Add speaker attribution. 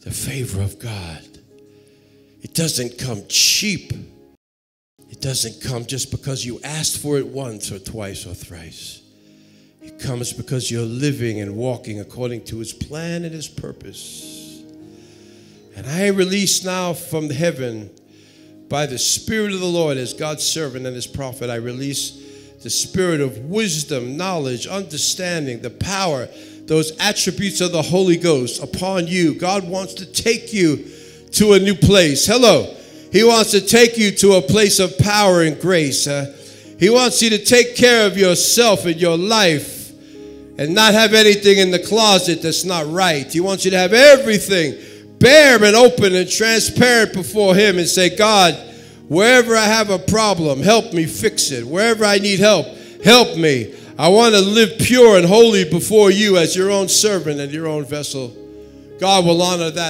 Speaker 1: the favor of God. It doesn't come cheap. It doesn't come just because you asked for it once or twice or thrice. It comes because you're living and walking according to His plan and His purpose. And I release now from heaven by the Spirit of the Lord as God's servant and His prophet. I release the spirit of wisdom, knowledge, understanding, the power, those attributes of the Holy Ghost upon you. God wants to take you to a new place. Hello. He wants to take you to a place of power and grace. Uh, he wants you to take care of yourself and your life and not have anything in the closet that's not right. He wants you to have everything bare and open and transparent before Him and say, God, wherever I have a problem, help me fix it. Wherever I need help, help me. I want to live pure and holy before you as your own servant and your own vessel. God will honor that